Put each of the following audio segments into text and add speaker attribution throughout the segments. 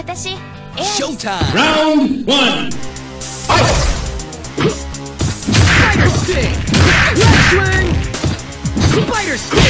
Speaker 1: 私エアリス
Speaker 2: Showtime
Speaker 3: Round 1
Speaker 4: Spider Spider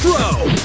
Speaker 4: throw!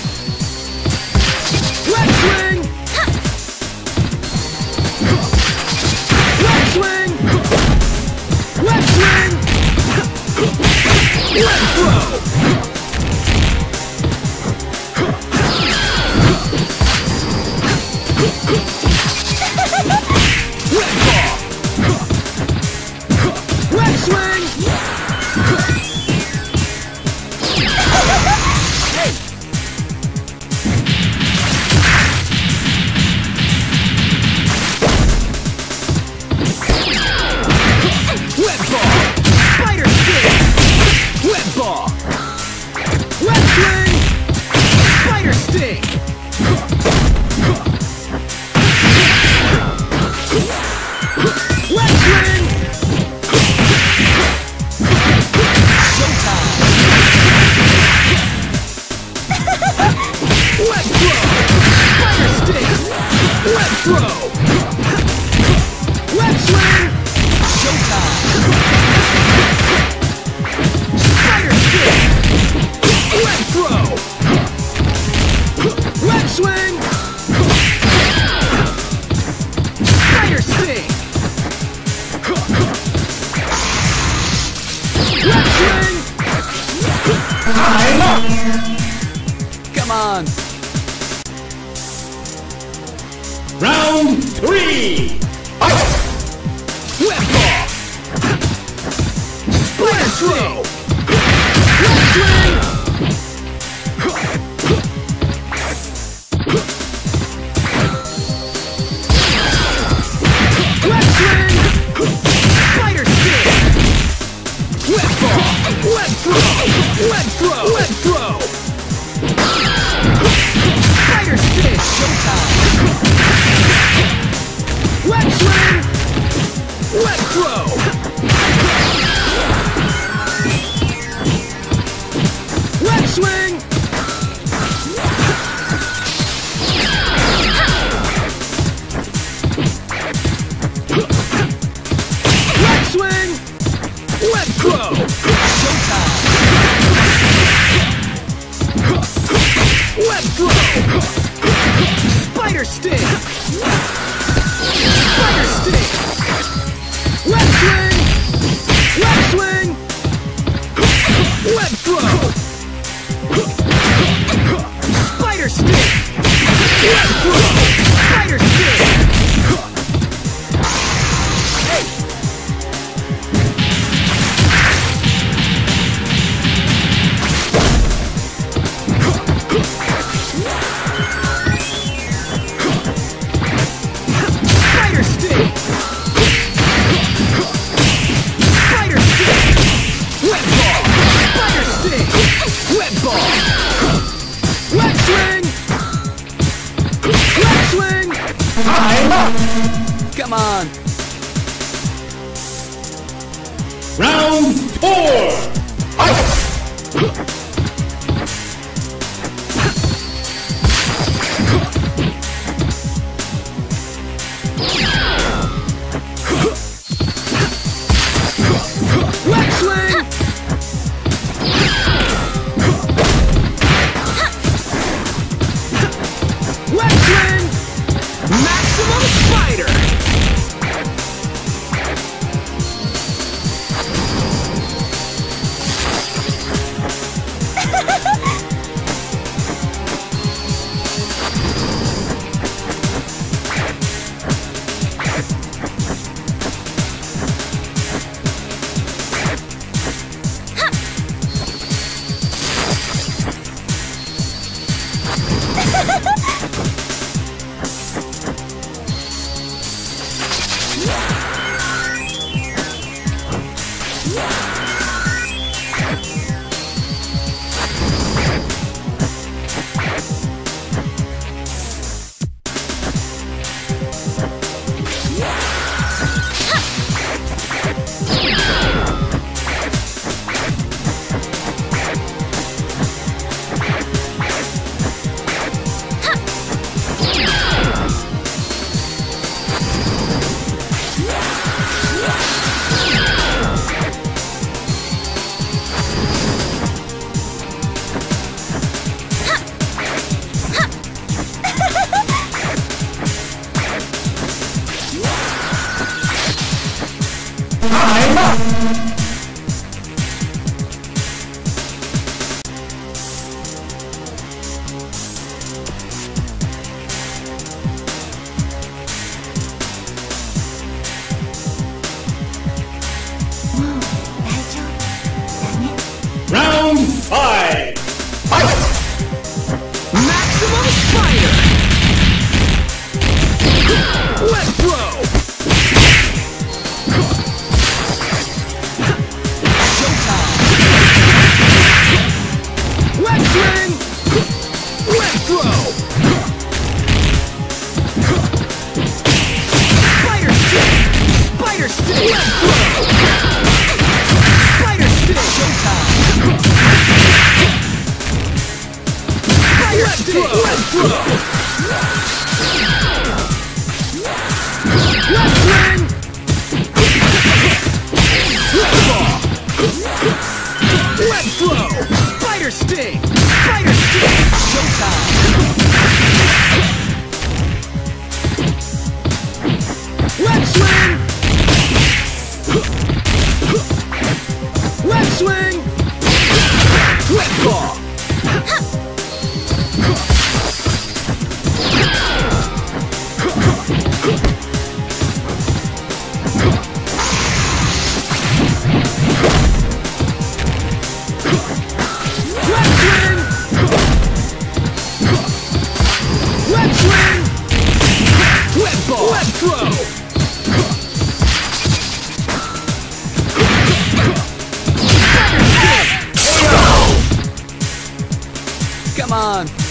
Speaker 3: Round three!
Speaker 4: Left off! Blast throw! Throw!
Speaker 3: Huh.
Speaker 2: Come on!
Speaker 3: Round four!
Speaker 4: Ha ha ha! Let's flow! Spider Sting! on.